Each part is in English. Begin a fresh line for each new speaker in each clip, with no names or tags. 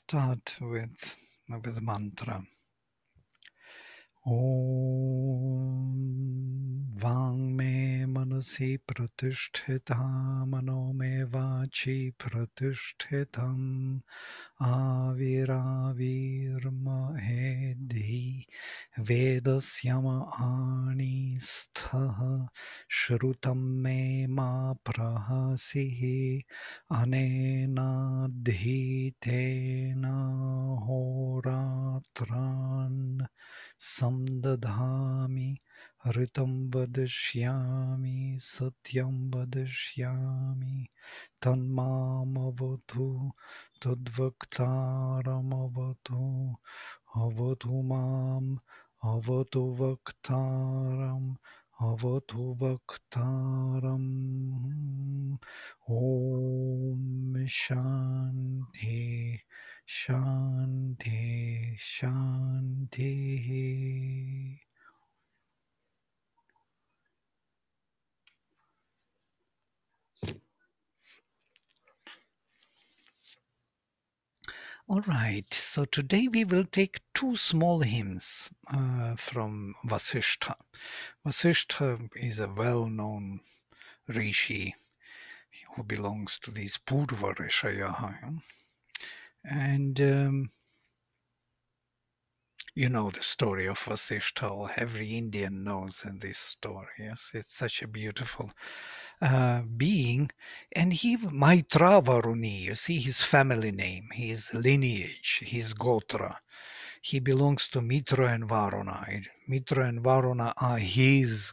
start with with mantra. Om Vang me manasi pratishthitam, mano me vachi pratishthitam, आविराविर्महेद्धि वेदस्यम माणि स्थः श्रुतं मे मा प्रहसिः अनेनाद्धीतेनाहोरात्रान् सन्दधामि ऋतं वदिष्यामि, सत्यं वदिष्यामि। तन्मामवतु, तद्वक्तारमवतु। अवतु माम्, अवतु वक्तारम् अवतु वक्तारम्। ॐ शान्ति शान्ति, शान्तिः। All right, so today we will take two small hymns uh, from Vasishtha. Vasishtha is a well known rishi who belongs to these Purva Rishaya. And um, you know the story of Vasishtha. Every Indian knows this story. Yes, it's such a beautiful uh, being, and he Maitra Varuni. You see his family name, his lineage, his gotra. He belongs to Mitra and Varuna. Mitra and Varuna are his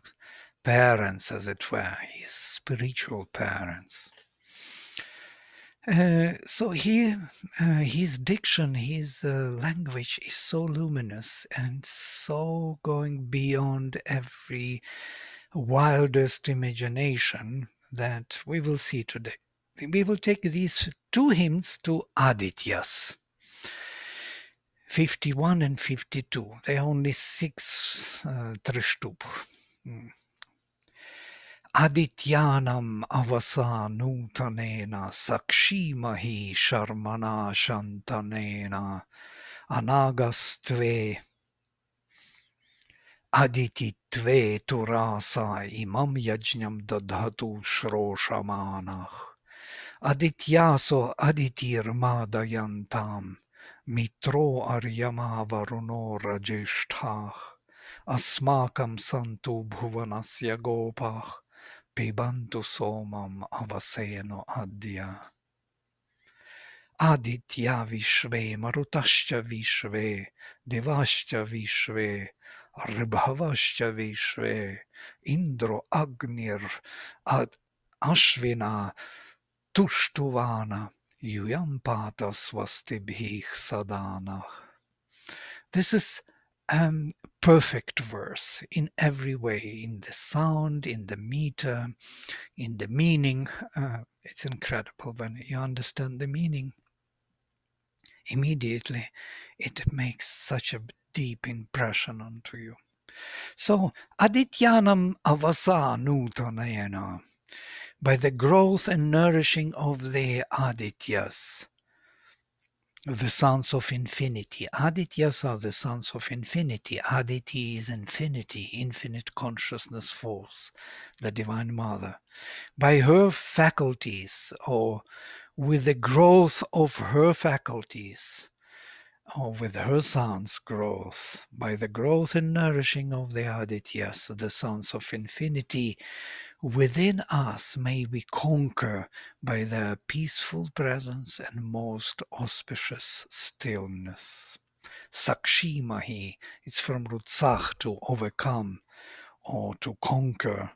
parents, as it were, his spiritual parents. Uh, so he, uh, his diction, his uh, language is so luminous and so going beyond every wildest imagination that we will see today. We will take these two hymns to Adityas. 51 and 52. They are only six uh, trishtup. Mm. Adityanam avasa nutanena sakshimhi sharmana shantanena anagastve adititve turasa imam yajnam dadhatu shroshamanah adityaso aditirmadayantam mitro aryama varuno rajishtah अस्माकं सन्तु भुवनस्य गोपाः pibantu somam avaseno adya. Aditya vishve, marutascha vishve, devascha vishve, indro agnir, ad ashvina, tushtuvana, yuyampata swastibhih sadana. This is um, perfect verse in every way in the sound, in the meter, in the meaning. Uh, it's incredible when you understand the meaning. Immediately, it makes such a deep impression onto you. So, adityanam avasa nutanayana, by the growth and nourishing of the adityas, the sons of infinity. Adityas are the sons of infinity. Aditi is infinity, infinite consciousness force, the Divine Mother. By her faculties, or with the growth of her faculties, or with her sons' growth, by the growth and nourishing of the Adityas, the sons of infinity, within us may we conquer by their peaceful presence and most auspicious stillness. Sakshimahi, it's from Rutsach, to overcome or to conquer,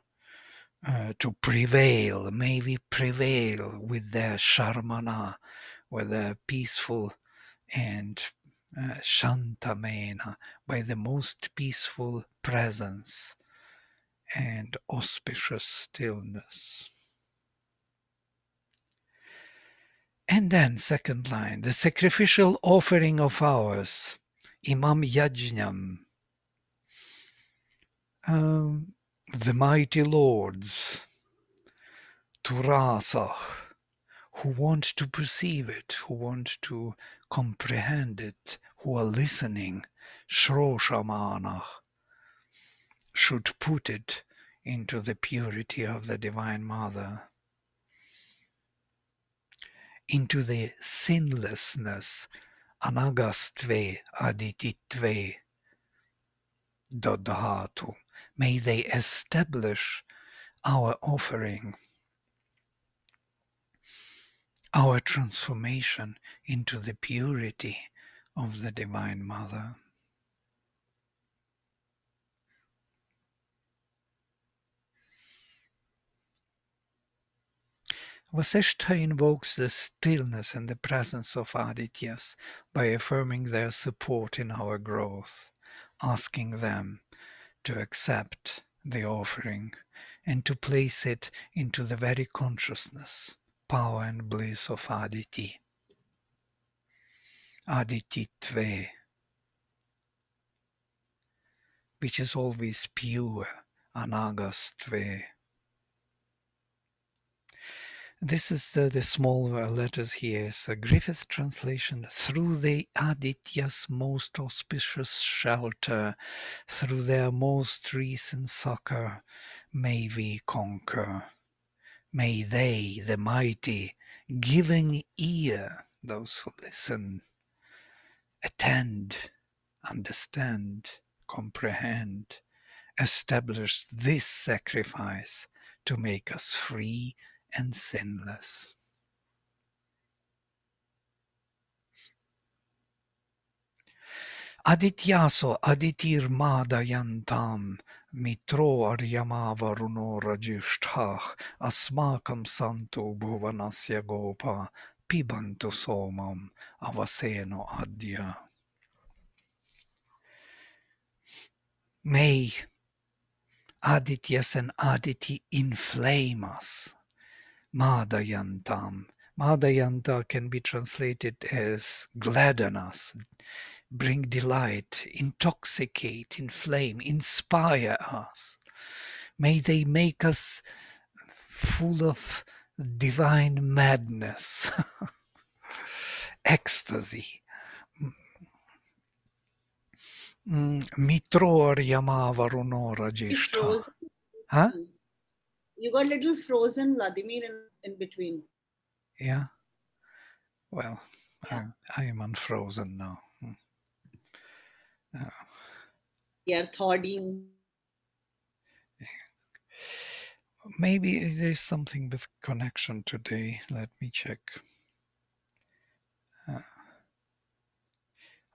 uh, to prevail. May we prevail with their Sharmana, with their peaceful and uh, Shantamena, by the most peaceful presence and auspicious stillness. And then, second line, the sacrificial offering of ours, Imam Yajnam, um, the mighty lords, Turasach, who want to perceive it, who want to comprehend it, who are listening, Shroshamanach, should put it into the purity of the Divine Mother, into the sinlessness, anagastve adititve dodhatu. May they establish our offering, our transformation into the purity of the Divine Mother. Vasishtha invokes the stillness and the presence of Adityas by affirming their support in our growth, asking them to accept the offering and to place it into the very consciousness, power and bliss of Aditi. Aditi Tve, which is always pure, Anagas Tve. This is uh, the small letters here. So Griffith translation through the Aditya's most auspicious shelter, through their most recent succor, may we conquer. May they, the mighty, giving ear, those who listen, attend, understand, comprehend, establish this sacrifice to make us free and sinless. Adityaso aditirmadayantam mitro aryamavaruno rajishtach asmakam santu bhuvanasya gopa pibantu somam avaseno adya. May Adityas and Aditi inflame us Madayantam. Madayanta can be translated as gladden us, bring delight, intoxicate, inflame, inspire us. May they make us full of divine madness, ecstasy. Mm, Mitror Yamavaruno Rajishta. Huh?
you got a little frozen Vladimir in, in between.
Yeah. Well, yeah. I, I, am unfrozen now. Uh,
yeah, thodding.
Maybe there's something with connection today. Let me check. Uh,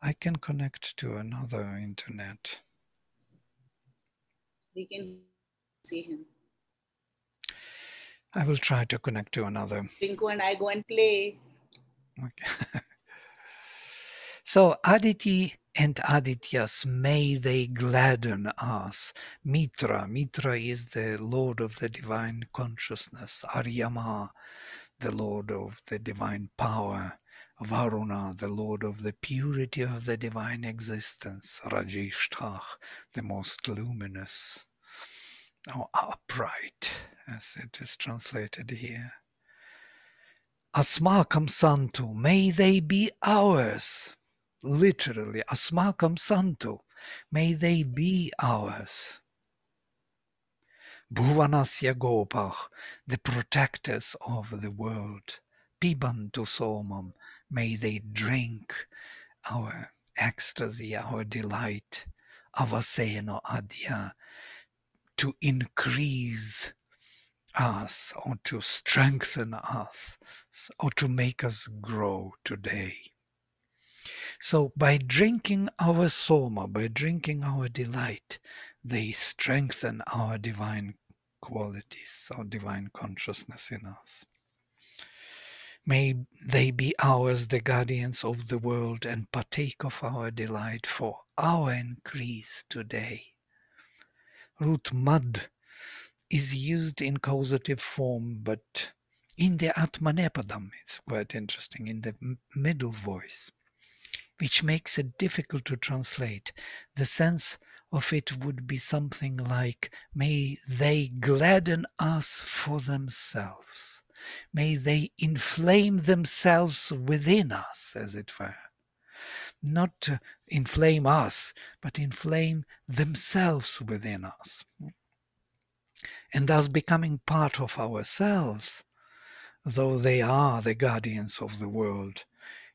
I can connect to another internet.
We can see him.
I will try to connect to another.
Rinku and I go and play.
Okay. so Aditi and Adityas, may they gladden us. Mitra, Mitra is the Lord of the divine consciousness. Aryama, the Lord of the divine power. Varuna, the Lord of the purity of the divine existence. Rajishtach, the most luminous or upright, as it is translated here. Asmakam Santu, may they be ours. Literally, Asmakam Santu, may they be ours. Bhuvanasya Gopach, the protectors of the world. Pibantu Somam, may they drink our ecstasy, our delight. Avaseno Adya, to increase us or to strengthen us or to make us grow today. So by drinking our soma, by drinking our delight, they strengthen our divine qualities, our divine consciousness in us. May they be ours, the guardians of the world, and partake of our delight for our increase today root mud is used in causative form, but in the Atmanepadam, it's quite interesting, in the middle voice, which makes it difficult to translate. The sense of it would be something like, May they gladden us for themselves. May they inflame themselves within us, as it were. not inflame us, but inflame themselves within us. And thus becoming part of ourselves, though they are the guardians of the world.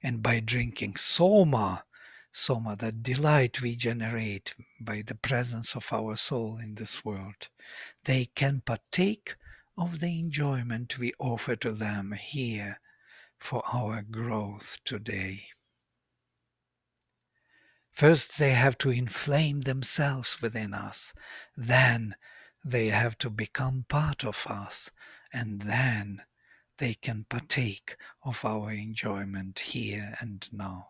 And by drinking soma, soma, that delight we generate by the presence of our soul in this world, they can partake of the enjoyment we offer to them here for our growth today. First, they have to inflame themselves within us. Then, they have to become part of us. And then, they can partake of our enjoyment here and now.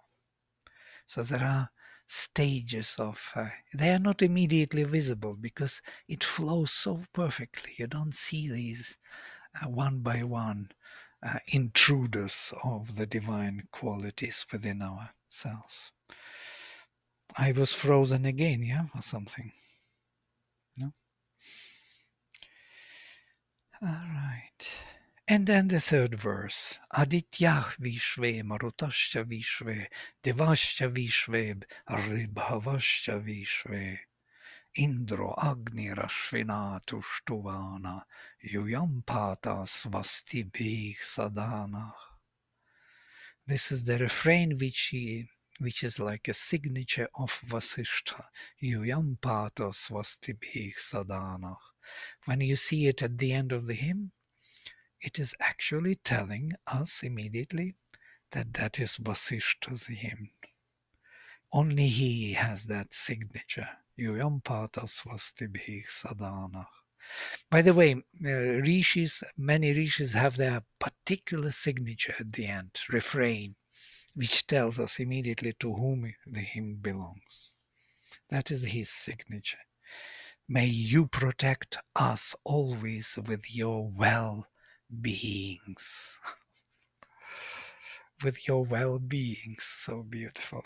So, there are stages of uh, they are not immediately visible because it flows so perfectly. You don't see these uh, one by one uh, intruders of the divine qualities within ourselves. I was frozen again yeah or something. No? All right and then the third verse Adityah Vishve Marutascha Vishve Devascha Vishve Ribhavascha Vishve Indro Agni Rashvina Tushtuvana Yuyampata Svasti Bhig Sadana. This is the refrain which he which is like a signature of Vasishtha. Yuyampata Svasti Bhig Sadana. When you see it at the end of the hymn, it is actually telling us immediately that that is Vasishta's hymn. Only he has that signature. Yuyam patas vastibhi sadhanah. By the way, uh, rishis, many rishis have their particular signature at the end, refrain, which tells us immediately to whom the hymn belongs. That is his signature. May you protect us always with your well beings. With your well beings, so beautiful.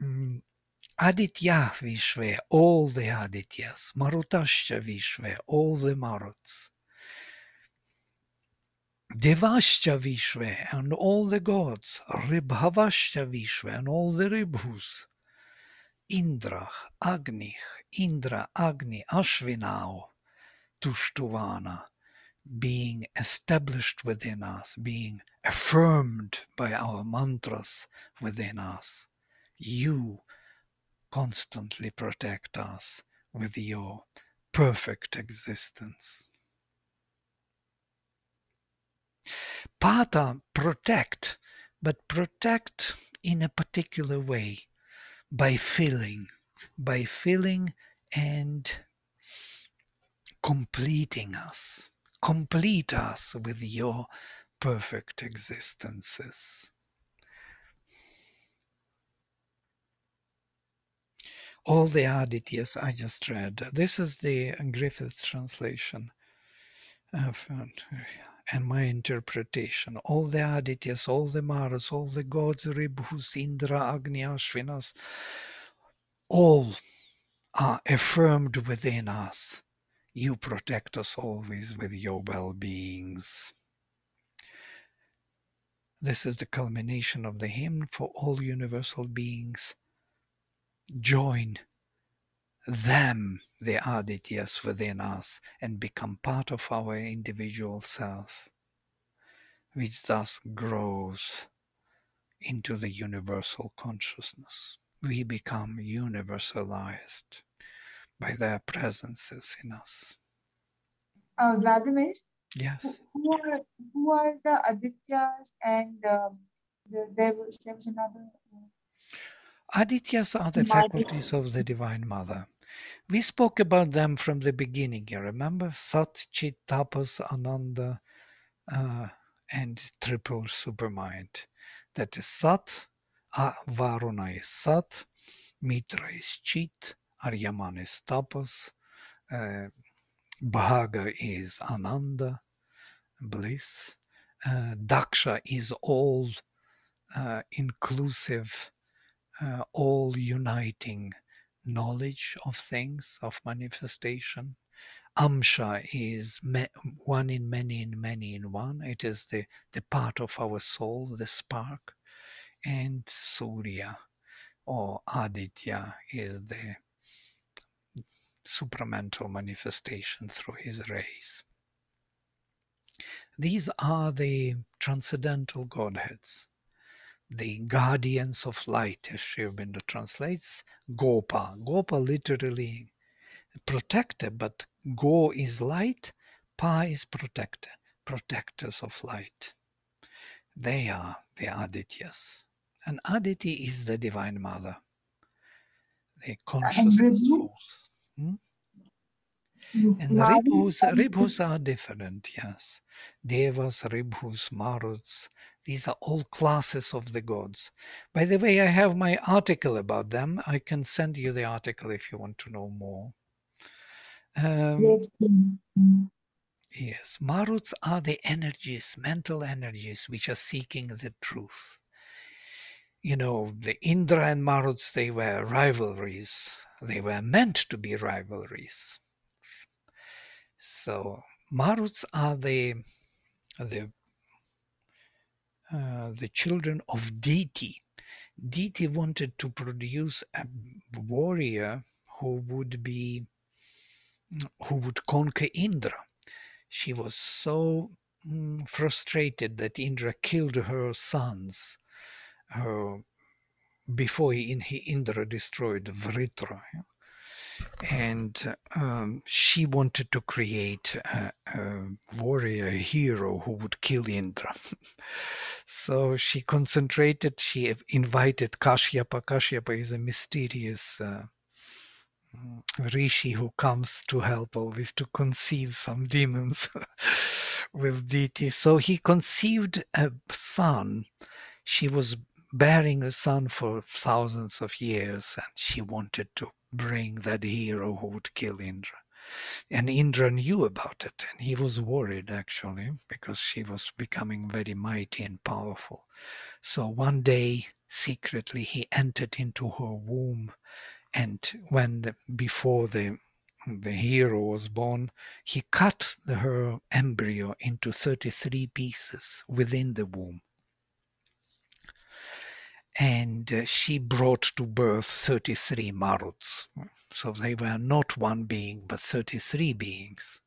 Mm. Aditya Vishve, all the Adityas, Marutascha Vishve, all the Maruts. Devascha Vishve and all the gods, Ribhavascha Vishve and all the Ribhus, Indra, Agni, Indra, Agni, Ashvinao, Tushtuvana, being established within us, being affirmed by our mantras within us. You constantly protect us with your perfect existence. Pata, protect, but protect in a particular way by filling, by filling and completing us complete us with your perfect existences. All the Adityas I just read. This is the Griffiths translation of, uh, and my interpretation. All the Adityas, all the Maras, all the gods, Ribhus, Indra, Agni, Ashvinas, all are affirmed within us you protect us always with your well beings. This is the culmination of the hymn for all universal beings. Join them, the Adityas within us, and become part of our individual self, which thus grows into the universal consciousness. We become universalized by their presences in us.
Uh, Vladimir,
Yes.
who are who are the Adityas and um, the, there was there was another. uh,
Adityas are the
Mother.
faculties of the Divine Mother. We spoke about them from the beginning, you remember? Sat, Chit, Tapas, Ananda, uh, and triple supermind. That is Sat, uh, Varuna is Sat, Mitra is Chit, Aryaman is Tapas, uh, Bhaga is Ananda, bliss. Uh, Daksha is all uh, inclusive, all uniting knowledge of things, of manifestation. Amsha is me- one in many in many in one. It is the, the part of our soul, the spark. and Surya or Aditya is the supramental manifestation through his rays. These are the transcendental Godheads, the guardians of light, as Sri translates, Gopa. Gopa literally protector, but Go is light, Pa is protector, protectors of light. They are the Adityas. And Aditi is the Divine Mother, the consciousness force. Hmm? And ribhus, ribhus are different, yes. Devas, ribhus, maruts, these are all classes of the gods. By the way, I have my article about them. I can send you the article if you want to know more. Um, yes, yes, maruts are the energies, mental energies, which are seeking the truth. You know, the Indra and Maruts, they were rivalries. They were meant to be rivalries. So Maruts are the the uh, the children of Diti. Diti wanted to produce a warrior who would be who would conquer Indra. She was so mm, frustrated that Indra killed her sons her, before he, Indra destroyed Vritra. And um, she wanted to create a, a warrior, hero who would kill Indra. so she concentrated, she invited Kashyapa. Kashyapa is a mysterious uh, rishi who comes to help always to conceive some demons with Diti. So he conceived a son. She was bearing a son for thousands of years and she wanted to bring that hero who would kill Indra. And Indra knew about it and he was worried actually because she was becoming very mighty and powerful. So one day, secretly, he entered into her womb and when the, before the the hero was born, he cut the, her embryo into 33 pieces within the womb. And uh, she brought to birth 33 Maruts. So they were not one being, but 33 beings.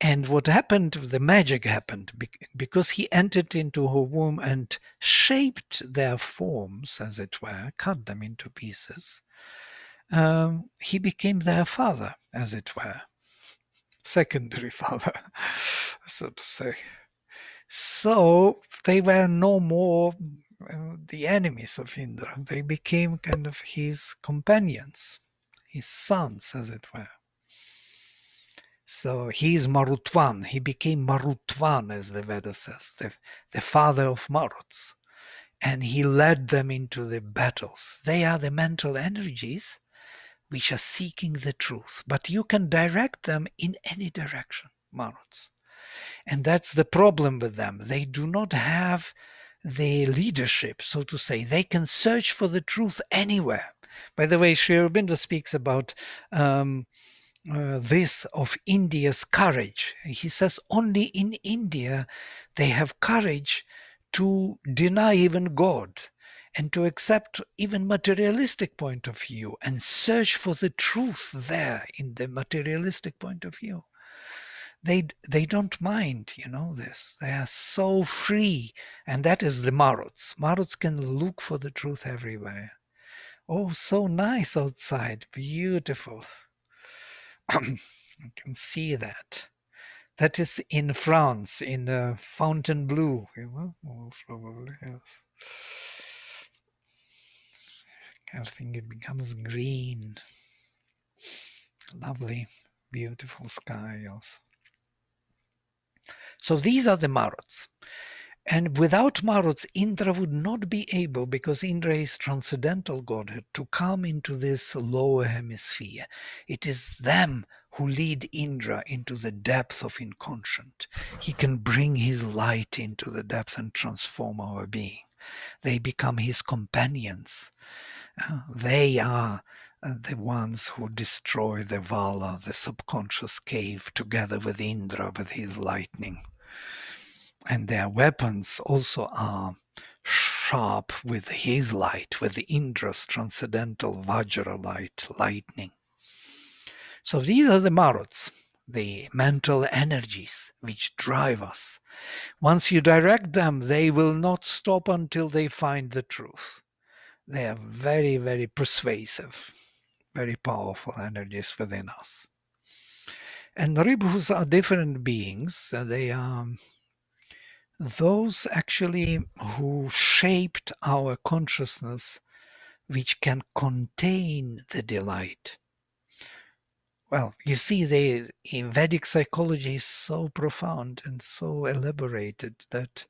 And what happened, the magic happened, because he entered into her womb and shaped their forms, as it were, cut them into pieces um, he became their father, as it were, secondary father, so to say. So they were no more the enemies of Indra. They became kind of his companions, his sons, as it were. So he is Marutvan. He became Marutvan, as the Veda says, the, the father of Maruts. And he led them into the battles. They are the mental energies which are seeking the truth, but you can direct them in any direction, Maruts. And that's the problem with them. They do not have the leadership, so to say. They can search for the truth anywhere. By the way, Sri Aurobindo speaks about um, uh, this of India's courage. He says only in India they have courage to deny even God and to accept even materialistic point of view and search for the truth there in the materialistic point of view they they don't mind you know this. They are so free. And that is the maruts. Maruts can look for the truth everywhere. Oh so nice outside. Beautiful. You can see that. That is in france in uh, Fontainebleau. You know probably yes. Everything it becomes green. Lovely beautiful sky also so these are the maruts and without maruts indra would not be able because indra is transcendental godhead to come into this lower hemisphere. It is them who lead indra into the depth of inconscient. He can bring his light into the depth and transform our being. They become his companions. They are uh, the ones who destroy the Vala, the subconscious cave, together with Indra with his lightning. And their weapons also are sharp with his light, with the Indra's transcendental Vajra light, lightning. So these are the Maruts, the mental energies which drive us. Once you direct them, they will not stop until they find the truth. They are very, very persuasive, very powerful energies within us. And Ribhus are different beings. Uh, they are those actually who shaped our consciousness, which can contain the delight. Well, you see, the Vedic psychology is so profound and so elaborated that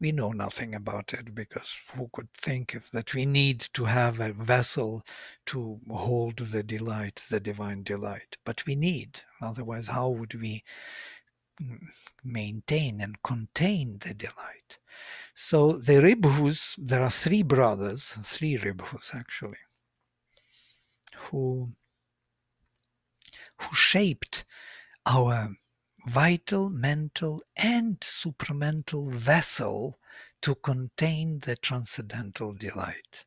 we know nothing about it because who could think that we need to have a vessel to hold the delight, the divine delight. But we need, otherwise, how would we mm, maintain and contain the delight? So the Ribhus, there are three brothers, three Ribhus actually, who who shaped our vital, mental, and supramental vessel to contain the transcendental delight.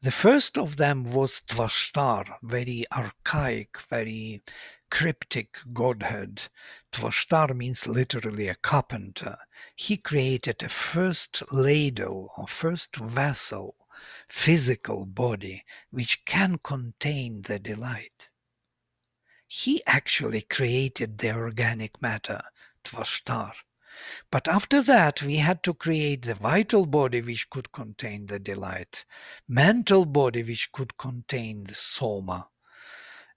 The first of them was Tvashtar, very archaic, very cryptic godhead. Tvashtar means literally a carpenter. He created a first ladle or first vessel, physical body, which can contain the delight he actually created the organic matter, Tvashtar. But after that, we had to create the vital body which could contain the delight, mental body which could contain the soma,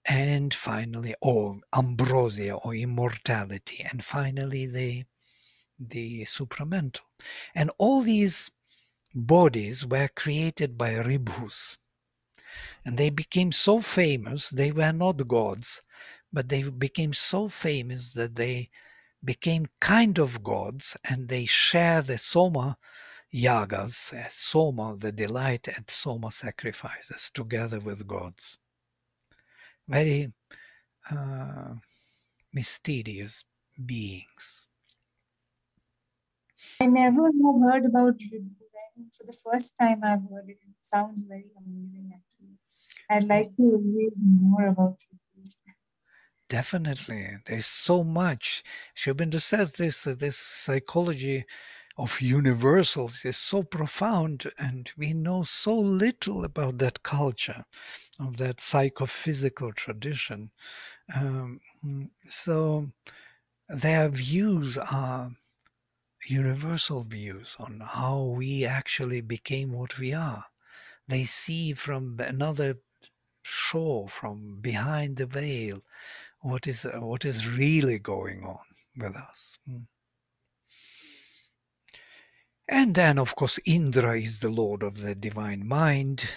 and finally, or ambrosia or immortality, and finally the the supramental. And all these bodies were created by Ribhus. And they became so famous, they were not gods, but they became so famous that they became kind of gods and they share the Soma yagas, uh, Soma, the delight at Soma sacrifices together with gods. Very uh, mysterious beings.
I never have heard about For the first time I've heard it. It sounds very amazing actually. I'd like to read more about Ribhus.
Definitely, there's so much. Sri Aurobindo says this this psychology of universals is so profound, and we know so little about that culture, of that psychophysical tradition. Um, so their views are universal views on how we actually became what we are. They see from another shore, from behind the veil, what is what is really going on with us. Hmm. And then, of course, Indra is the lord of the divine mind.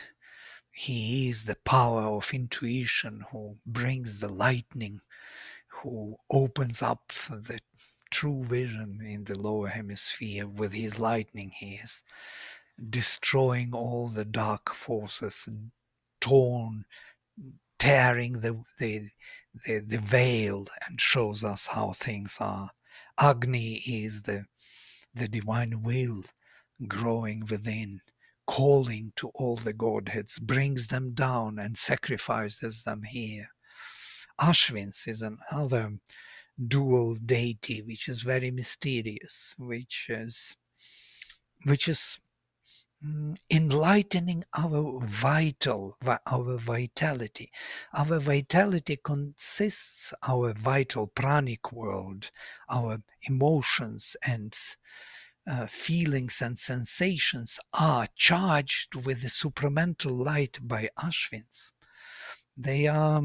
He is the power of intuition who brings the lightning, who opens up the true vision in the lower hemisphere. With his lightning, he is destroying all the dark forces, torn, tearing the, the, the, the veil and shows us how things are. Agni is the, the divine will growing within, calling to all the godheads, brings them down and sacrifices them here. Ashvins is another dual deity which is very mysterious, which is which is Mm, enlightening our vital our vitality our vitality consists our vital pranic world our emotions and uh, feelings and sensations are charged with the supramental light by ashvins they are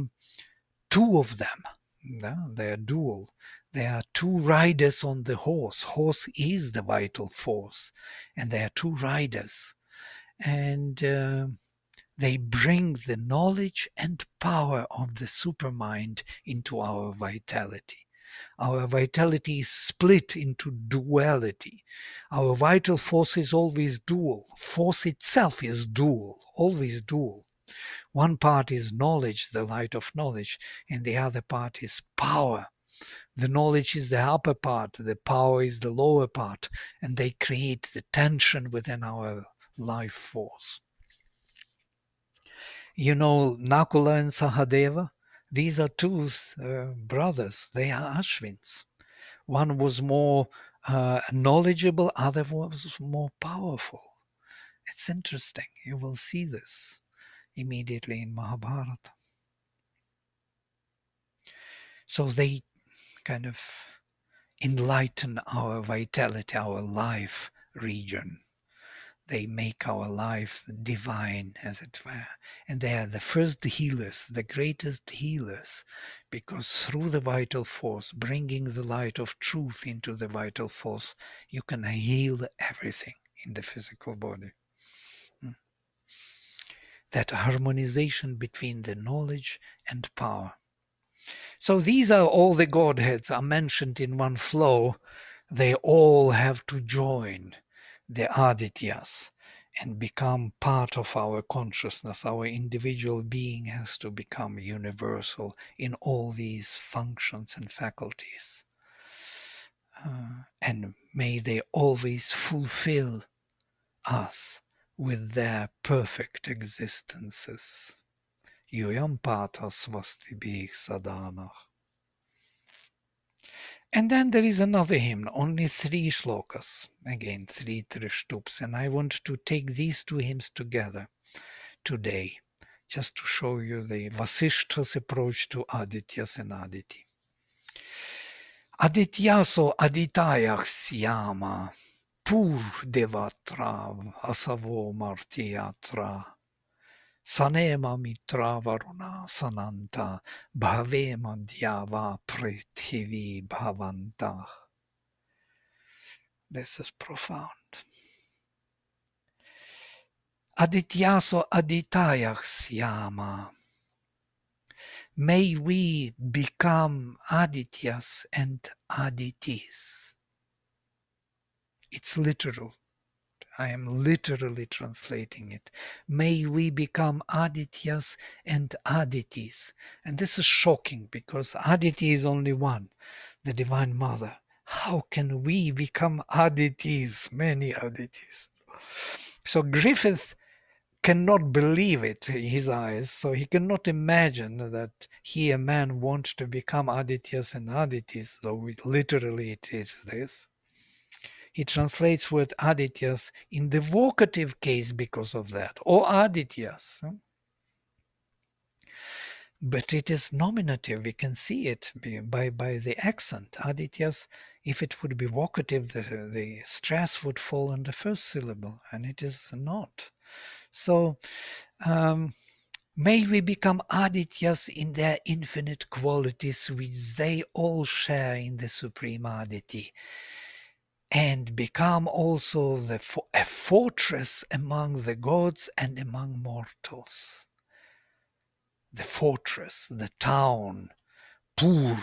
two of them? They are dual there are two riders on the horse. Horse is the vital force, and there are two riders, and uh, they bring the knowledge and power of the supermind into our vitality. Our vitality is split into duality. Our vital force is always dual. Force itself is dual, always dual. One part is knowledge, the light of knowledge, and the other part is power, The knowledge is the upper part, the power is the lower part, and they create the tension within our life force. You know, Nakula and Sahadeva, these are two uh, brothers, they are Ashwins. One was more uh, knowledgeable, other was more powerful. It's interesting. You will see this immediately in Mahabharata. So they kind of enlighten our vitality, our life region. They make our life divine, as it were. And they are the first healers, the greatest healers, because through the vital force, bringing the light of truth into the vital force, you can heal everything in the physical body. That harmonization between the knowledge and power. So these are all the Godheads are mentioned in one flow. They all have to join the Adityas and become part of our consciousness. Our individual being has to become universal in all these functions and faculties. Uh, and may they always fulfill us with their perfect existences. Jujam patas vastibih sadanach. And then there is another hymn, only three shlokas, again three trishtups, and I want to take these two hymns together today, just to show you the Vasishta's approach to Adityas and Aditi. Adityaso aditayach syama, pur devatra asavo martiyatra, Sanema mitra varuna sananta bhavema dhyava prithivi bhavanta. This is profound. Adityaso aditayach syama. May we become Adityas and Aditis. It's literal. I am literally translating it. May we become Adityas and Aditis. And this is shocking because Aditi is only one, the Divine Mother. How can we become Aditis, many Aditis? So Griffith cannot believe it in his eyes, so he cannot imagine that he, a man, wants to become Adityas and Aditis, though it, literally it is this he translates word adityas in the vocative case because of that, or adityas. But it is nominative, we can see it by, by the accent. Adityas, if it would be vocative, the, the stress would fall on the first syllable, and it is not. So, um, May we become Adityas in their infinite qualities, which they all share in the Supreme Aditi and become also the, a fortress among the gods and among mortals. The fortress, the town, Pur,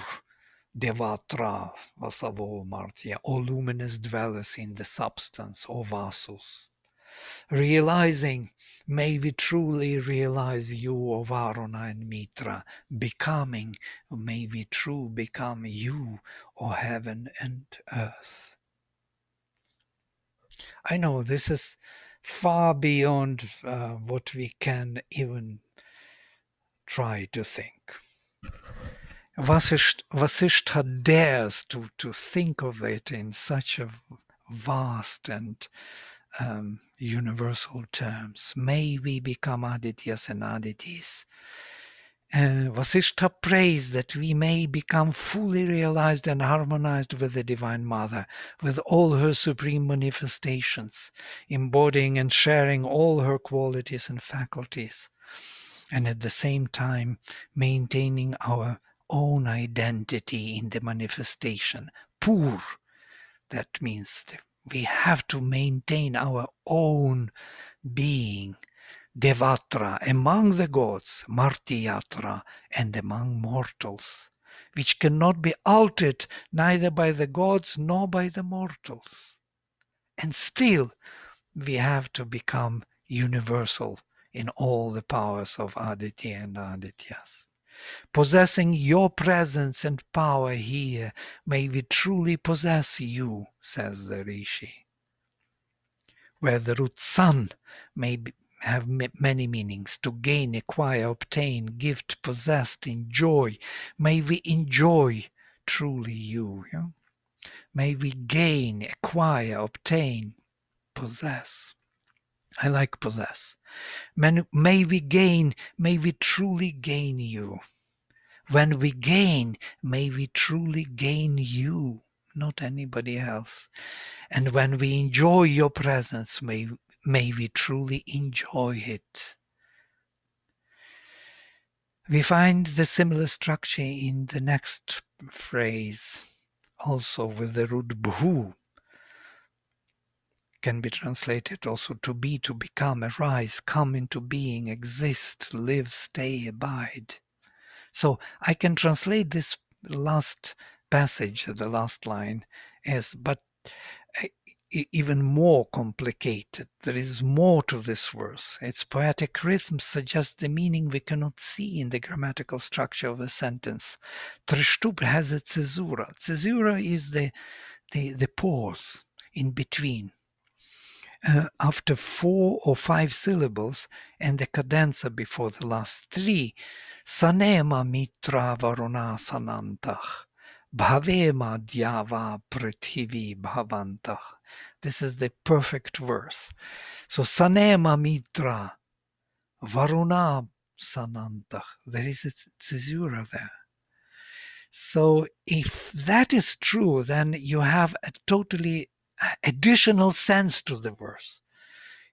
Devatra, Vasavo Martya, O luminous dwellers in the substance, O Vasus. Realizing, may we truly realize you, O Varuna and Mitra, becoming, may we true become you, O heaven and earth. I know this is far beyond uh, what we can even try to think. Vasishtha dares to, to think of it in such a vast and um, universal terms. May we become Adityas and Aditis uh, Vasishtha prays that we may become fully realized and harmonized with the Divine Mother, with all her supreme manifestations, embodying and sharing all her qualities and faculties, and at the same time maintaining our own identity in the manifestation. Pur, that means we have to maintain our own being Devatra among the gods, Martiyatra, and among mortals, which cannot be altered neither by the gods nor by the mortals. And still, we have to become universal in all the powers of Aditi and Adityas. Possessing your presence and power here, may we truly possess you, says the Rishi. Where the root sun may be, have many meanings to gain, acquire, obtain, gift, possessed, enjoy. May we enjoy truly you. Yeah? May we gain, acquire, obtain, possess. I like possess. May we gain, may we truly gain you. When we gain, may we truly gain you, not anybody else. And when we enjoy your presence, may, may we truly enjoy it. We find the similar structure in the next phrase, also with the root bhu, can be translated also to be, to become, arise, come into being, exist, live, stay, abide. So I can translate this last passage, the last line, as but even more complicated. There is more to this verse. Its poetic rhythm suggests the meaning we cannot see in the grammatical structure of a sentence. Trishtub has a caesura. Caesura is the, the, the pause in between uh, after four or five syllables and the cadenza before the last three. Sanema mitra varuna sanantah. Bhavema dyava prithivi bhavantah. This is the perfect verse. So Sanema mitra varuna sanantah. There is a caesura there. So if that is true, then you have a totally additional sense to the verse.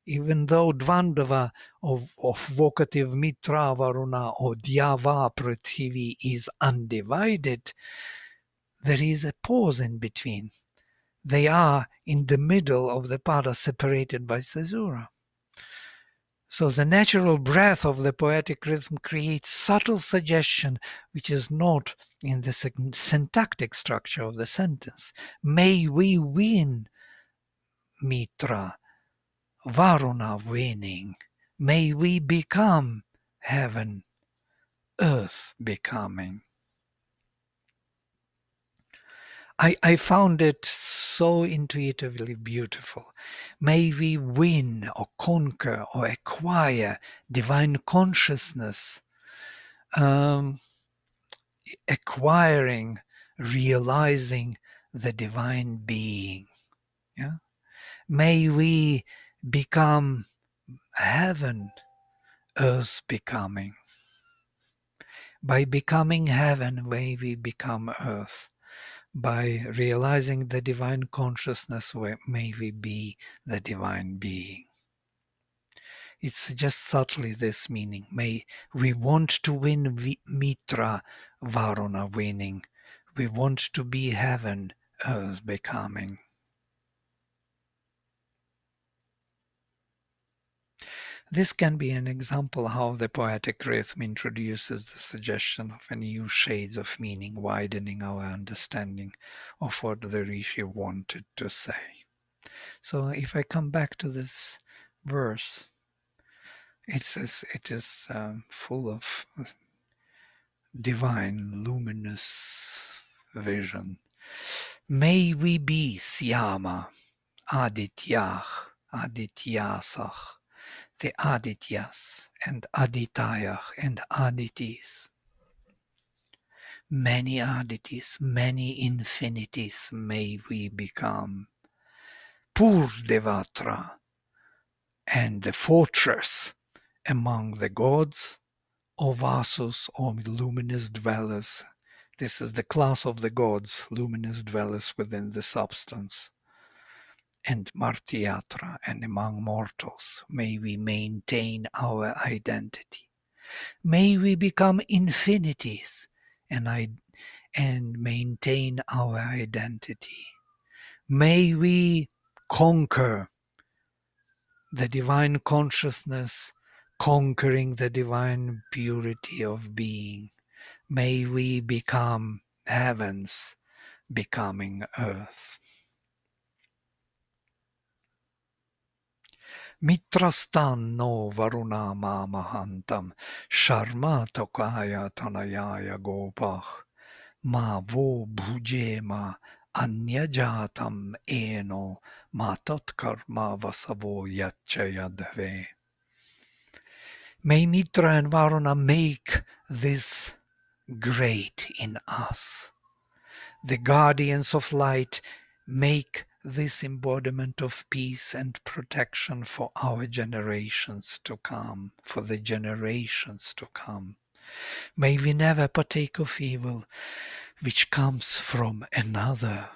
Even though Dvandava of, of vocative Mitra Varuna or Dyava Prithivi is undivided, there is a pause in between. They are in the middle of the pada separated by caesura. So the natural breath of the poetic rhythm creates subtle suggestion which is not in the syntactic structure of the sentence. May we win Mitra, Varuna winning. May we become heaven, earth becoming. I, I found it so intuitively beautiful. May we win or conquer or acquire divine consciousness, um, acquiring, realizing the divine being. Yeah? May we become heaven, earth becoming. By becoming heaven, may we become earth. By realizing the divine consciousness, where may we be the divine being. It suggests subtly this meaning. May we want to win Mitra Varuna winning. We want to be heaven, earth becoming. This can be an example how the poetic rhythm introduces the suggestion of a new shades of meaning, widening our understanding of what the Rishi wanted to say. So if I come back to this verse, it says it is um, full of divine, luminous vision. May we be Syama, Adityah, Adityasach, the Adityas and Aditya and Aditis. Many Aditis, many infinities may we become. Purdevatra and the fortress among the gods, or Vasus, or luminous dwellers. This is the class of the gods, luminous dwellers within the substance and Martyatra and among mortals, may we maintain our identity. May we become infinities and, I, and maintain our identity. May we conquer the divine consciousness, conquering the divine purity of being. May we become heavens, becoming earth. Mamahantam sharma tokaya tanayaya gopach ma vo bhujema anyajatam eno matat karma vasavo yachayadve. May Mitra and Varuna make this great in us. The guardians of light make this embodiment of peace and protection for our generations to come, for the generations to come. May we never partake of evil which comes from another.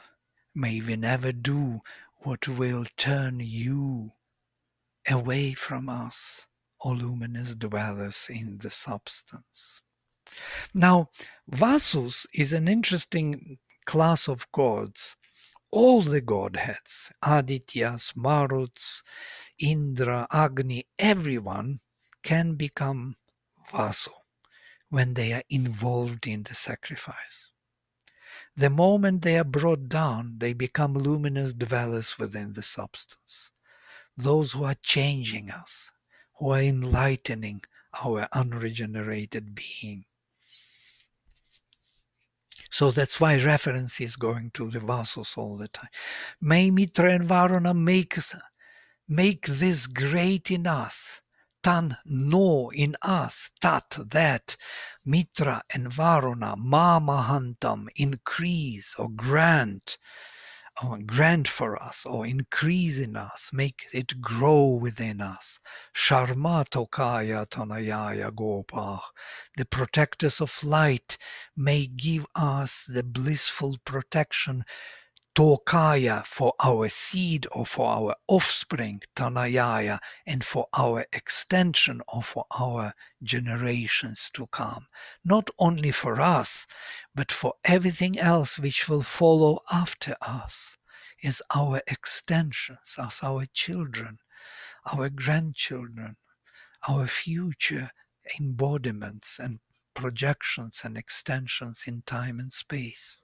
May we never do what will turn you away from us, O luminous dwellers in the substance. Now, Vasus is an interesting class of gods all the godheads, Adityas, Maruts, Indra, Agni, everyone can become Vasu when they are involved in the sacrifice. The moment they are brought down, they become luminous dwellers within the substance. Those who are changing us, who are enlightening our unregenerated being. So that's why reference is going to the Vasus all the time. May Mitra and Varuna make, make this great in us. Tan no in us, tat that Mitra and Varuna, Mamahantam, increase or grant Uh, or grant for us or increase in us, make it grow within us. Sharma Tokaya Tanayaya Gopah, the protectors of light, may give us the blissful protection Tokaya for our seed or for our offspring, Tanayaya, and for our extension or for our generations to come. Not only for us, but for everything else which will follow after us, as our extensions, as our children, our grandchildren, our future embodiments and projections and extensions in time and space.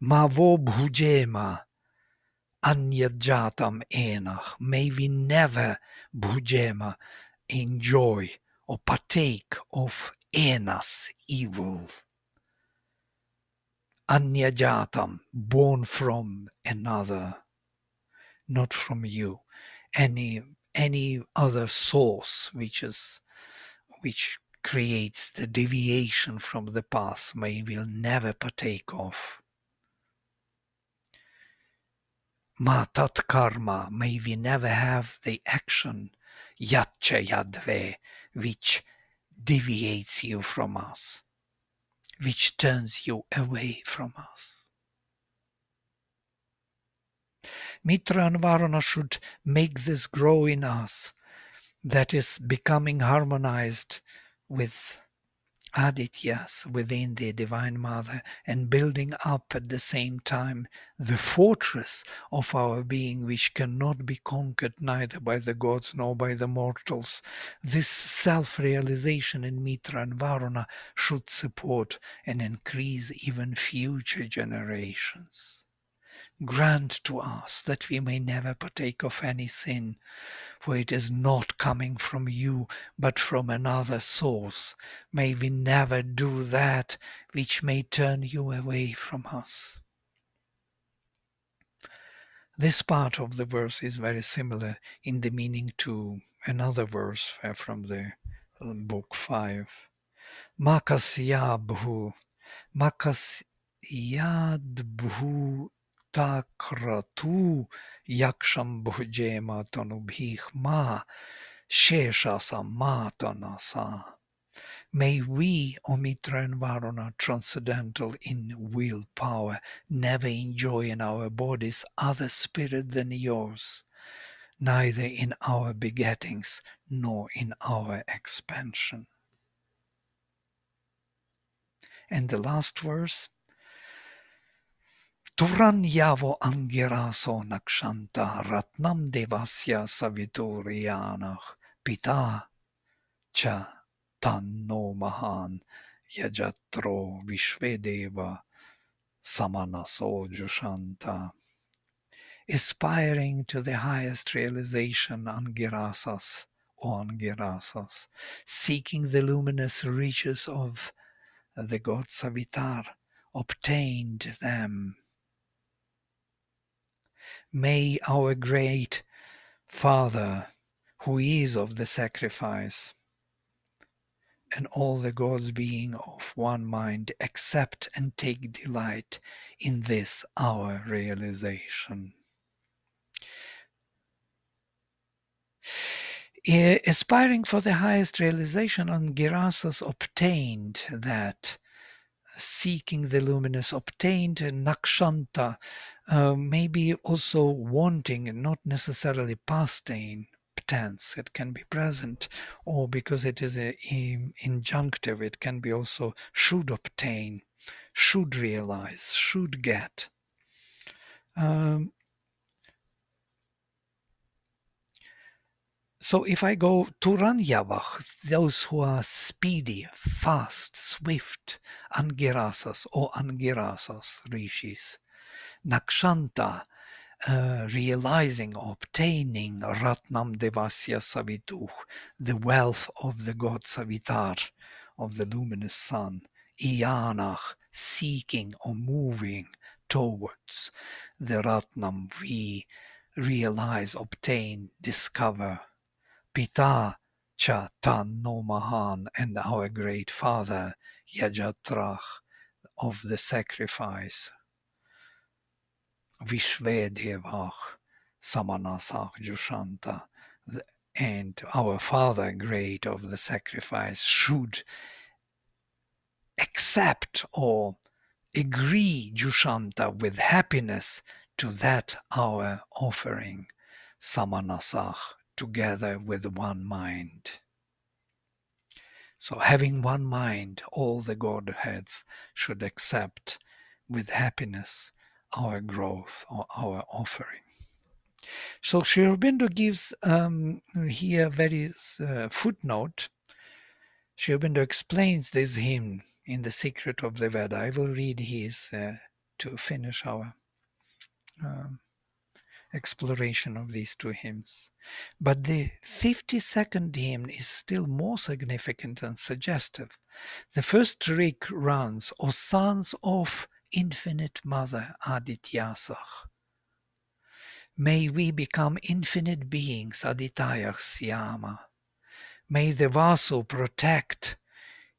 Mavo bhujema anyadjatam enach. May we never bhujema enjoy or partake of enas evil. Anyajatam, born from another, not from you. Any any other source which is which creates the deviation from the path may will never partake of. Matat karma, may we never have the action yatcha yadve, which deviates you from us, which turns you away from us. Mitra and Varuna should make this grow in us, that is becoming harmonized with Adityas within the Divine Mother and building up at the same time the fortress of our being which cannot be conquered neither by the gods nor by the mortals. This self-realization in Mitra and Varuna should support and increase even future generations. Grant to us that we may never partake of any sin, for it is not coming from you, but from another source. May we never do that which may turn you away from us. This part of the verse is very similar in the meaning to another verse uh, from the um, book 5. Makasyabhu, Makasyadbhu takratu yaksham bhujema tanubhihma sheshasa matanasa. May we, O Mitra and Varuna, transcendental in willpower, never enjoy in our bodies other spirit than yours, neither in our begettings nor in our expansion. And the last verse Turanyavo angiraso nakshanta ratnam devasya savituriyanah pita cha tanno mahan yajatro vishvedeva samanaso jushanta. aspiring to the highest realization Angirasas or Angirasas, seeking the luminous riches of the god Savitar, obtained them. May our great Father, who is of the sacrifice, and all the gods being of one mind accept and take delight in this our realization. Eh, aspiring for the highest realization, Angirasas obtained that. Seeking the luminous obtained nakshanta, uh, maybe also wanting, not necessarily past tense, it can be present, or because it is a, a injunctive, it can be also should obtain, should realize, should get. Um, So if I go to Ranyavach, those who are speedy, fast, swift, Angirasas or Angirasas rishis, Nakshanta, uh, realizing, obtaining Ratnam Devasya Savituh, the wealth of the god Savitar, of the luminous sun, Iyanach, seeking or moving towards the Ratnam we realize, obtain, discover, Pita Mahan and our great father Yajatrach of the sacrifice. Vishvedevach Samanasach Jushanta and our father great of the sacrifice should accept or agree Jushanta with happiness to that our offering Samanasach together with one mind. So, having one mind, all the Godheads should accept with happiness our growth or our offering. So, Sri Aurobindo gives um, here very uh, footnote. Sri Aurobindo explains this hymn in the Secret of the Veda. I will read his uh, to finish our um, exploration of these two hymns. But the 52nd hymn is still more significant and suggestive. The first rik runs, O sons of infinite mother Adityasach. May we become infinite beings, Aditayach Siyama. May the Vasu protect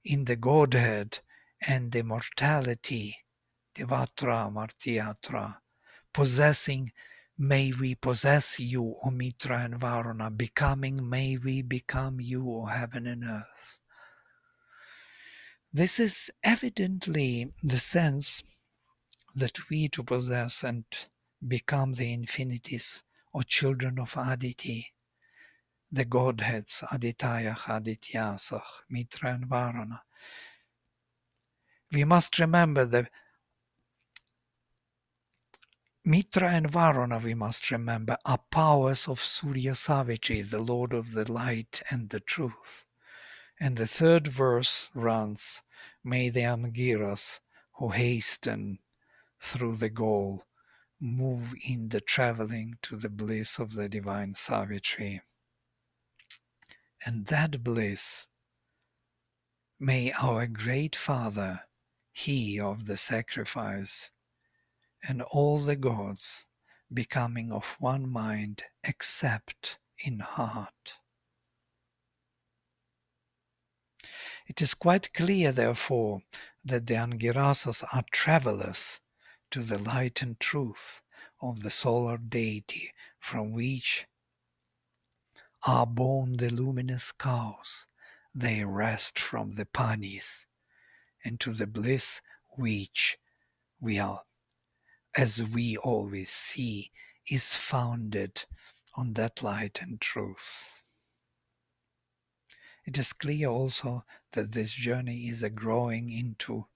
in the Godhead and the mortality, Devatra Martyatra, possessing May we possess you, O Mitra and Varuna, becoming, may we become you, O heaven and earth. This is evidently the sense that we to possess and become the infinities or children of Aditi, the Godheads, Aditya, Adityasach, Mitra and Varuna. We must remember the Mitra and Varuna, we must remember, are powers of Surya Savitri, the Lord of the Light and the Truth. And the third verse runs, May the Angiras who hasten through the goal move in the traveling to the bliss of the divine Savitri. And that bliss, may our great Father, He of the sacrifice, and all the gods becoming of one mind except in heart. It is quite clear, therefore, that the Angirasas are travelers to the light and truth of the solar deity from which are born the luminous cows. They wrest from the panis, and to the bliss which we are as we always see, is founded on that light and truth. It is clear also that this journey is a growing into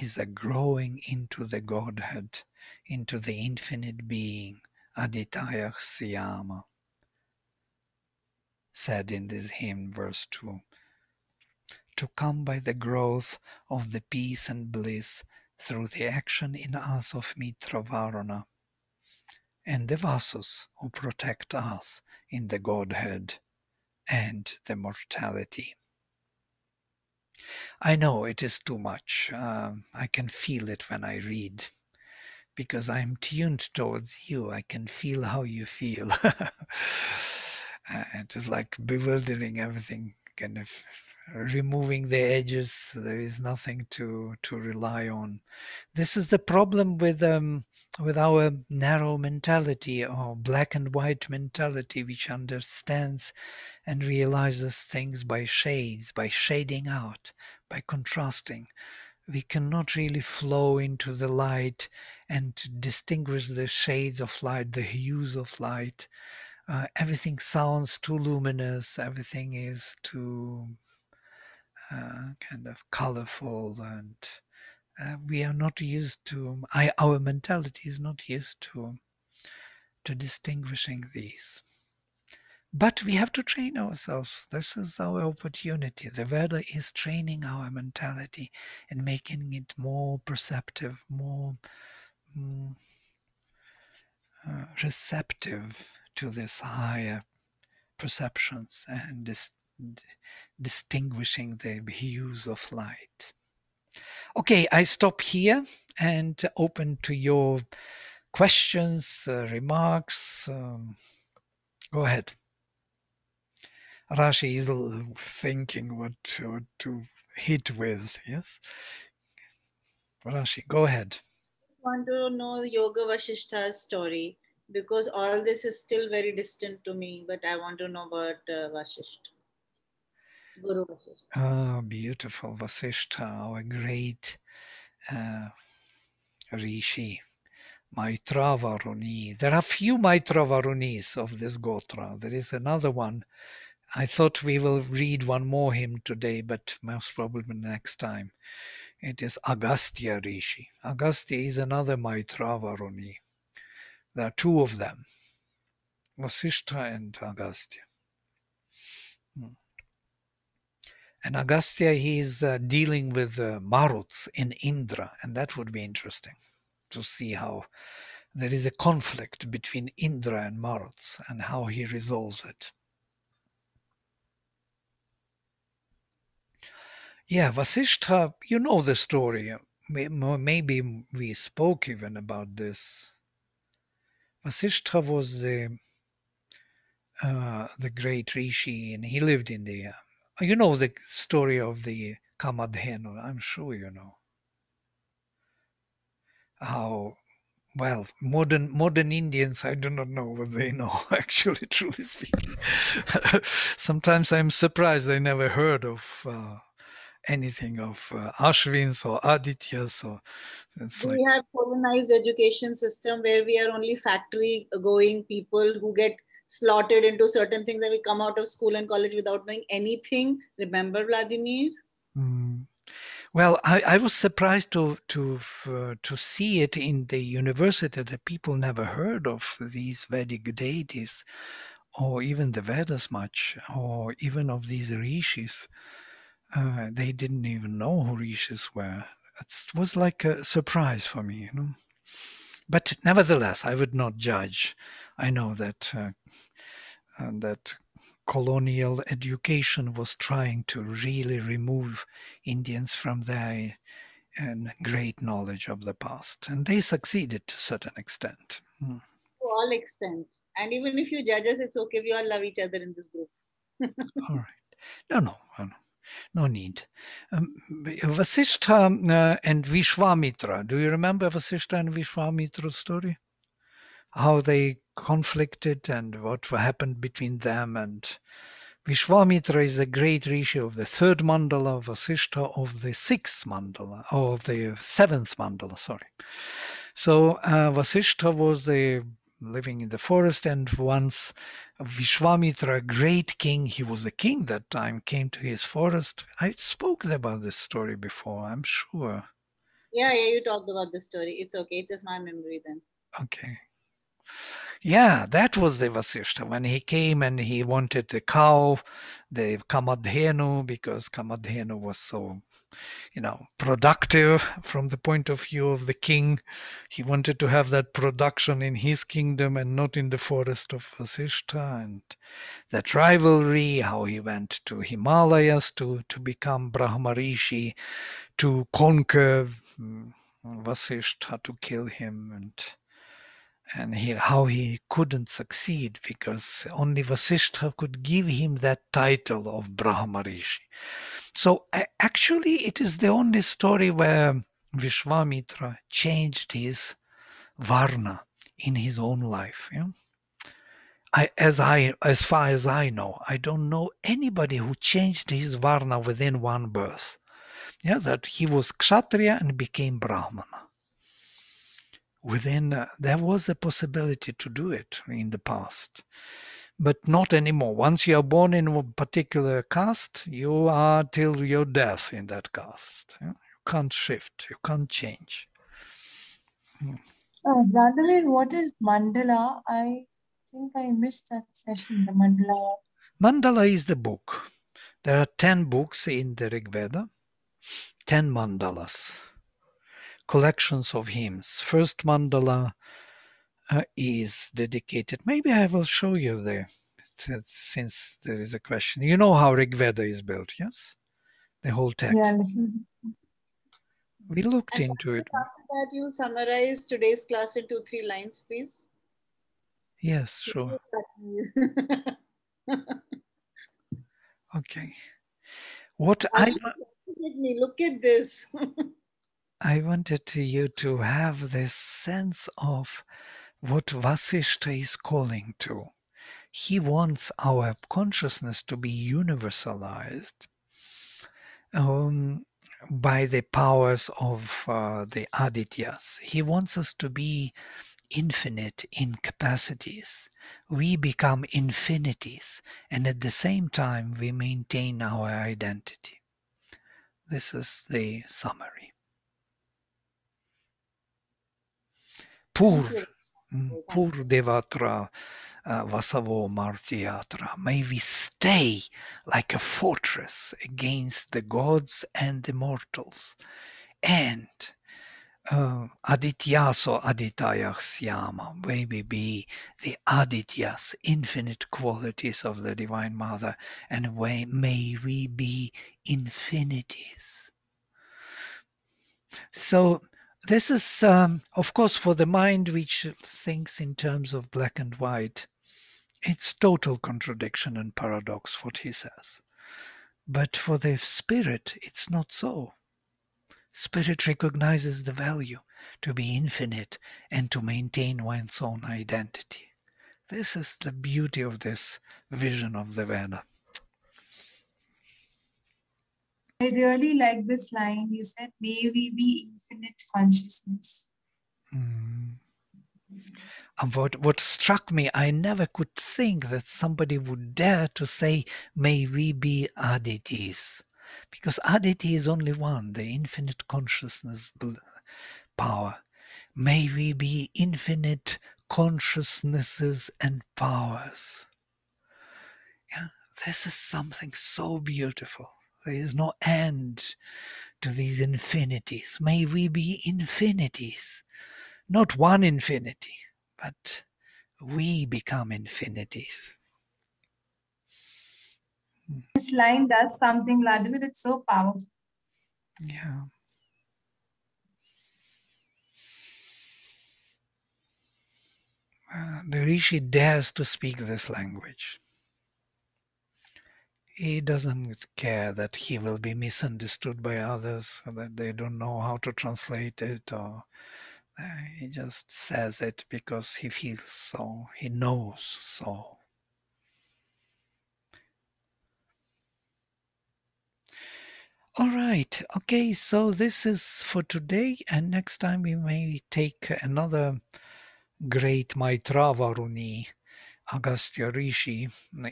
is a growing into the Godhead, into the infinite being, Aditya Siyama, said in this hymn, verse 2. To come by the growth of the peace and bliss through the action in us of Mitra Varuna and the Vasus who protect us in the Godhead and the mortality. I know it is too much. Um, I can feel it when I read because I'm tuned towards you. I can feel how you feel. uh, it is like bewildering everything, kind of removing the edges. There is nothing to to rely on. This is the problem with um, with our narrow mentality or black and white mentality, which understands and realizes things by shades, by shading out, by contrasting. We cannot really flow into the light and distinguish the shades of light, the hues of light uh, everything sounds too luminous, everything is too uh, kind of colorful, and uh, we are not used to, I, our mentality is not used to, to distinguishing these. But we have to train ourselves. This is our opportunity. The Veda is training our mentality and making it more perceptive, more mm, uh, receptive to this higher perceptions and dis- distinguishing the hues of light. Okay, I stop here and open to your questions, uh, remarks. Um, go ahead. Rashi is thinking what, what to hit with, yes? Rashi, go ahead.
I want to know Yoga Vasishtha's story because all this is still very distant to me, but I want to know about uh, Vasishtha. Guru Vasishtha.
Ah, beautiful Vasishtha, our great uh, Rishi. Maitra There are few Maitra of this Gotra. There is another one. I thought we will read one more hymn today, but most probably next time. It is Agastya Rishi. Agastya is another Maitra there are two of them, Vasishtha and Agastya. Hmm. And Agastya, he is uh, dealing with uh, Maruts in Indra, and that would be interesting to see how there is a conflict between Indra and Maruts and how he resolves it. Yeah, Vasishtha, you know the story. Maybe we spoke even about this Vasishtha was the uh, the great rishi, and he lived in the. Uh, you know the story of the Kamadhenu. I'm sure you know how well modern modern Indians. I do not know what they know. Actually, truly speaking, sometimes I'm surprised they never heard of. Uh, anything of uh, Ashwins or Adityas or
it's we like, have colonized education system where we are only factory going people who get slotted into certain things and we come out of school and college without knowing anything. Remember Vladimir?
Mm. Well, I, I, was surprised to to uh, to see it in the university that people never heard of these Vedic deities, or even the Vedas much, or even of these rishis. Uh, they didn't even know who rishis were. It was like a surprise for me, you know. But nevertheless, I would not judge. I know that uh, uh, that colonial education was trying to really remove Indians from their and great knowledge of the past, and they succeeded to a certain extent.
Mm. To all extent, and even if you judge us, it's okay. We all love each other in this group.
all right. No, no, no no need. Um, Vasishtha uh, and Vishwamitra. Do you remember Vasishtha and Vishwamitra's story? How they conflicted and what happened between them and Vishwamitra is a great rishi of the third mandala, Vasishtha of the sixth mandala, or of the seventh mandala, sorry. So uh, Vasishtha was the living in the forest and once Vishwamitra, great king, he was a king that time, came to his forest. I spoke about this story before, I'm sure.
Yeah, yeah, you talked about the story. It's okay. It's just my memory then.
Okay. Yeah, that was the Vasishta. When he came and he wanted the cow, the Kamadhenu, because Kamadhenu was so, you know, productive from the point of view of the king. He wanted to have that production in his kingdom and not in the forest of Vasishta. And that rivalry, how he went to Himalayas to, to become Brahmarishi, to conquer mm, Vasishta, to kill him. And and he, how he couldn't succeed because only Vasishtha could give him that title of Brahmarishi. So actually, it is the only story where Vishwamitra changed his varna in his own life. Yeah? I, as I, as far as I know, I don't know anybody who changed his varna within one birth. Yeah, that he was kshatriya and became brahmana within uh, there was a possibility to do it in the past but not anymore. Once you are born in a particular caste you are till your death in that caste. You can't shift you can't change.
Hmm. uh, what is mandala? I think i missed that session the mandala.
Mandala is the book. There are 10 books in the rig veda 10 mandalas collections of hymns. First mandala uh, is dedicated. Maybe I will show you there, since there is a question. You know how Rig Veda is built, yes? The whole text. Yeah. We looked and into it.
After that, you summarize today's class in two, three lines, please.
Yes, sure. okay. What I,
I look at me, look at this.
I wanted you to have this sense of what Vasishta is calling to. He wants our consciousness to be universalized um, by the powers of uh, the Adityas. He wants us to be infinite in capacities. We become infinities, and at the same time, we maintain our identity. This is the summary. Pur, Pur Devatra uh, Vasavo Martyatra. May we stay like a fortress against the gods and the mortals. And uh, Adityaso Aditayas Yama, may we be the Adityas, infinite qualities of the Divine Mother, and may we be infinities. So this is, um, of course, for the mind which thinks in terms of black and white, it's total contradiction and paradox what he says. But for the spirit, it's not so. Spirit recognizes the value to be infinite and to maintain one's own identity. This is the beauty of this vision of the Veda.
I really like this line. You said, May we be infinite consciousness. Mm.
And what, what struck me, I never could think that somebody would dare to say, May we be Aditis. Because Aditi is only one, the infinite consciousness power. May we be infinite consciousnesses and powers. Yeah, this is something so beautiful. There is no end to these infinities. May we be infinities, not one infinity, but we become infinities.
This line does something, Vladimir, it's so powerful.
Yeah. Uh, the Rishi dares to speak this language he doesn't care that he will be misunderstood by others, that they don't know how to translate it, or uh, he just says it because he feels so, he knows so. All right, okay, so this is for today, and next time we may take another great Maitreya Agastya Rishi,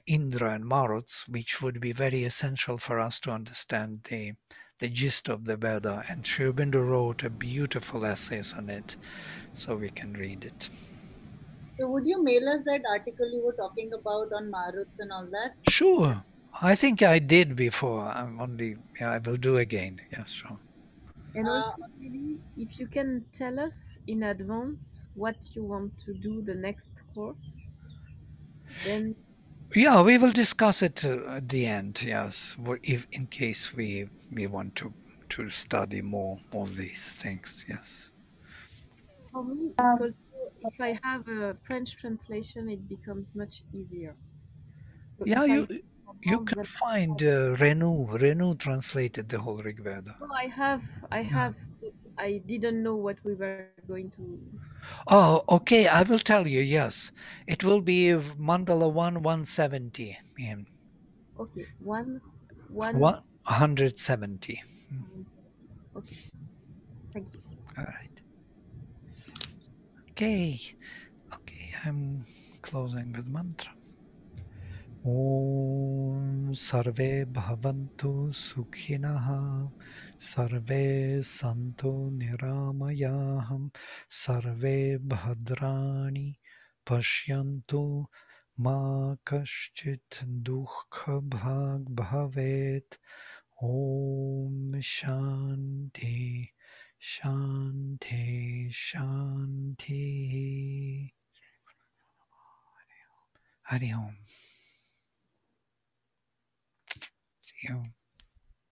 Indra, and Maruts, which would be very essential for us to understand the, the gist of the Veda. And Sri wrote a beautiful essays on it, so we can read it.
So would you mail us that article you were talking about on Maruts and all that?
Sure. I think I did before. I'm only, yeah, I will do again. Yeah, sure.
And
Uh,
also, maybe if you can tell us in advance what you want to do the next course, then
Yeah, we will discuss it uh, at the end. Yes, if in case we we want to to study more all these things. Yes.
for me,
Um,
it's also if I have a French translation, it becomes much easier. So
Yeah,
if I
you you can find uh, Renou. Renou translated the whole Rig Veda.
No, I have, I have, but I didn't know what we were going to.
Oh, okay. I will tell you. Yes, it will be of Mandala one one seventy. In
Okay, one, one.
one hundred seventy.
Okay, thank you.
All right. Okay. Okay, I'm closing with mantra. ॐ सर्वे भवन्तु सुखिनः सर्वे सन्तु निरामयाः सर्वे भद्राणि पश्यन्तु मा कश्चित् दुःखभाग् भवेत् ॐ शान्ति शान्ति, शान्तिः। हरि ओम्। See you.